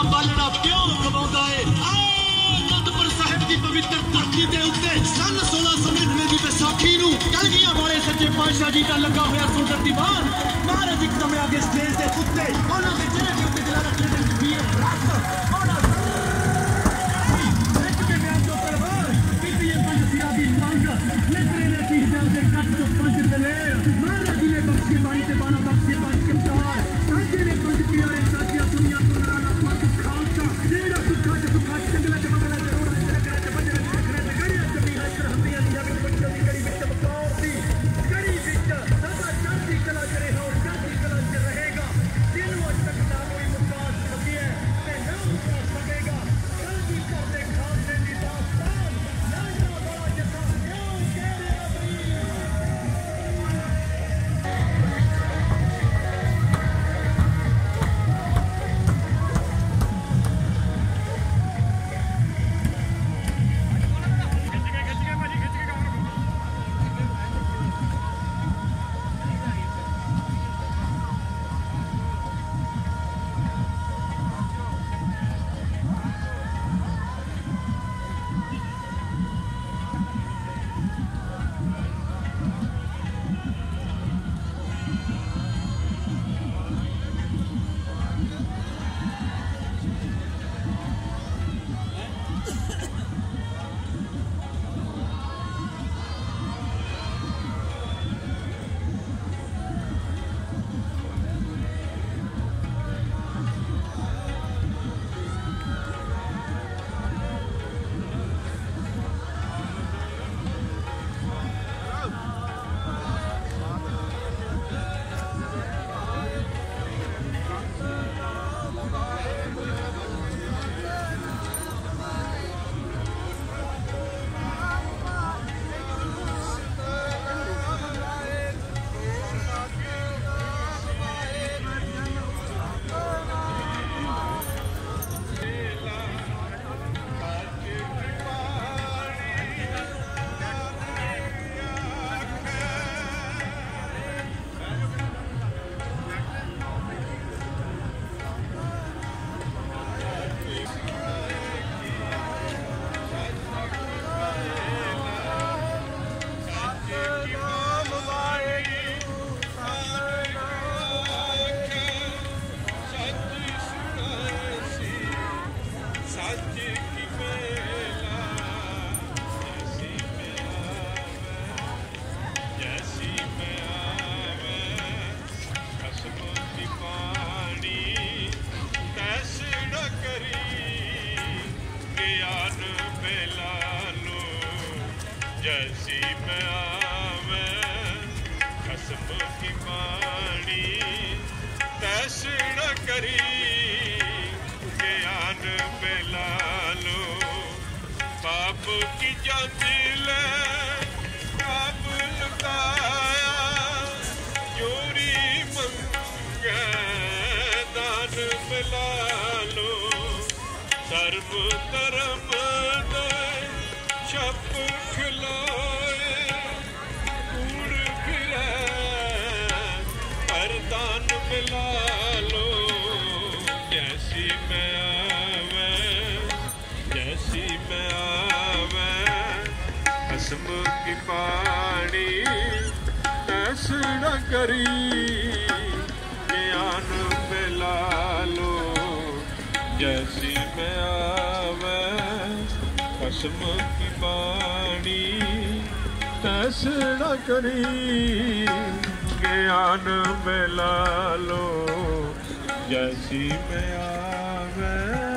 ਦਾ ਬਾਲਣਾ ਪਿਓ ਕਮਾਉਂਦਾ ਏ ਆਏ ਅਨੰਦਪੁਰ ਸਾਹਿਬ ਦੀ ਪਵਿੱਤਰ ਧਰਤੀ ਦੇ ਉੱਤੇ ਸਨ 1699 ਦੀ ਵਿਸਾਖੀ ਨੂੰ ਕਲਗੀਆਂ ਵਾਲੇ ਸੱਚੇ ਪਾਤਸ਼ਾਹ ਜੀ ਦਾ ਲੱਗਾ ਹੋਇਆ ਸੁੰਦਰ ਦੀਵਾਨ ਮਹਾਰਾਜ ਇੱਕ ਸਮੇਂ ਅੱਗੇ ਸਟੇਜ ਦੇ ਉੱਤੇ ਉਹਨਾਂ ਦੇ ਚਿਹਰੇ ਦੇ ਉੱਤੇ ਜਲਾ ਰੱਖੇ ਦੇ ਵੀਰ ਰਸ ਉਹਨਾਂ ਇੱਕ ਦੇ ਬਿਆਨ ਤੋਂ ਪਰਵਾਰ ਕੀਤੀ ਇਹ ਪੰਜ ਸਿਰਾਂ ਦੀ ਮੰਗ ਨਿਤਰੇ ਨੇ ਕੀ ਦਿਲ ਦੇ ਕੱਟ ਤੋਂ ਪੰਜ ਦਲੇਰ ਮਹਾਰਾਜ ਜੀ ਨੇ ਬਖਸ਼ੀ ਬਾਣੀ ਤੇ ਬਾਣਾ ਜੈਸੀ ਮੈਂ ਆਵੇਂ ਖਸਮ ਕੀ ਬਾਣੀ ਤੈਸ ਨ ਕਰੀ ਗਿਆਨ ਮਿਲਾ ਲੋ ਪਾਪ ਕੀ ਜਾਂਚ ਲੈ ਪਾਪ ਲੁਕਾਇਆ ਚੋਰੀ ਮੰਗੈ ਦਾਨ ਮਿਲਾ ਲੋ ਸਰਬ ਧਰਮ ਦੇ ਛਪ ਹਸਮ ਪਾਣੀ ਤੈਸ ਨ ਕਰੀ। ਗਿਆਨ ਮਿਲਾ ਲੋ, ਜੈਸੀ ਮੈਂ ਆਵੇਂ, ਕਸਮ ਕੀ ਬਾਣੀ ਤੈਸ ਨ ਕਰੀ। ਗਿਆਨ ਮਿਲਾ ਲੋ, ਜੈਸੀ ਮੈਂ ਆਵੇਂ।